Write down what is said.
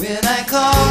When I call